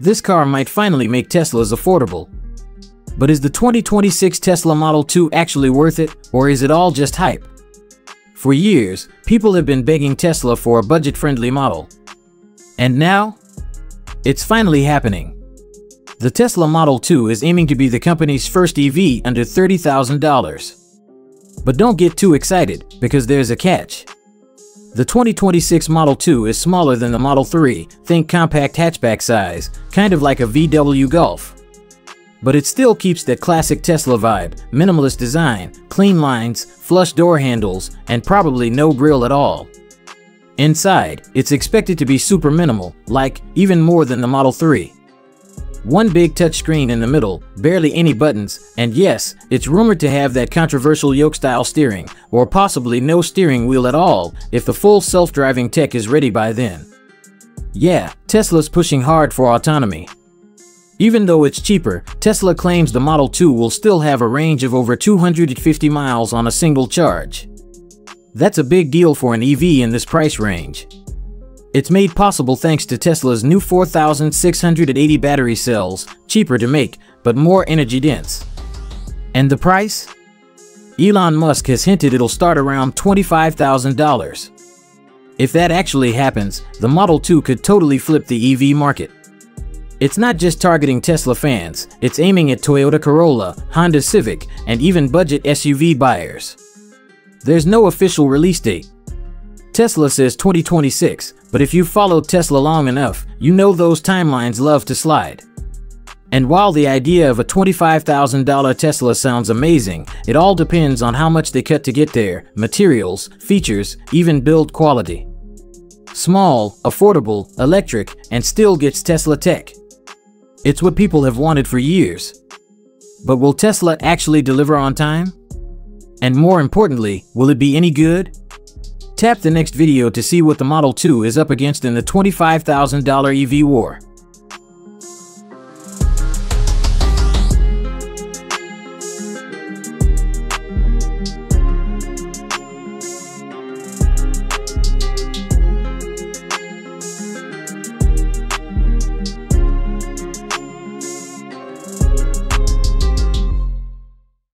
this car might finally make Teslas affordable. But is the 2026 Tesla Model 2 actually worth it, or is it all just hype? For years, people have been begging Tesla for a budget-friendly model. And now, it's finally happening. The Tesla Model 2 is aiming to be the company's first EV under $30,000. But don't get too excited, because there's a catch. The 2026 Model 2 is smaller than the Model 3, think compact hatchback size, kind of like a VW Golf. But it still keeps that classic Tesla vibe, minimalist design, clean lines, flush door handles, and probably no grille at all. Inside, it's expected to be super minimal, like even more than the Model 3. One big touchscreen in the middle, barely any buttons, and yes, it's rumored to have that controversial yoke-style steering, or possibly no steering wheel at all if the full self-driving tech is ready by then. Yeah, Tesla's pushing hard for autonomy, even though it's cheaper, Tesla claims the Model 2 will still have a range of over 250 miles on a single charge. That's a big deal for an EV in this price range. It's made possible thanks to Tesla's new 4680 battery cells, cheaper to make, but more energy dense. And the price? Elon Musk has hinted it'll start around $25,000. If that actually happens, the Model 2 could totally flip the EV market. It's not just targeting Tesla fans, it's aiming at Toyota Corolla, Honda Civic, and even budget SUV buyers. There's no official release date. Tesla says 2026, but if you've followed Tesla long enough, you know those timelines love to slide. And while the idea of a $25,000 Tesla sounds amazing, it all depends on how much they cut to get there, materials, features, even build quality. Small, affordable, electric, and still gets Tesla tech. It's what people have wanted for years. But will Tesla actually deliver on time? And more importantly, will it be any good? Tap the next video to see what the Model 2 is up against in the $25,000 EV war.